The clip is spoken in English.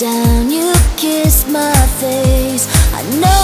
Down, you kiss my face. I know